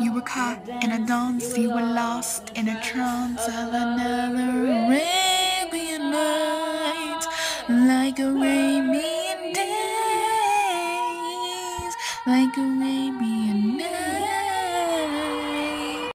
You were caught in a dance, you were lost in a trance of another Arabian night, like Arabian days, like Arabian nights.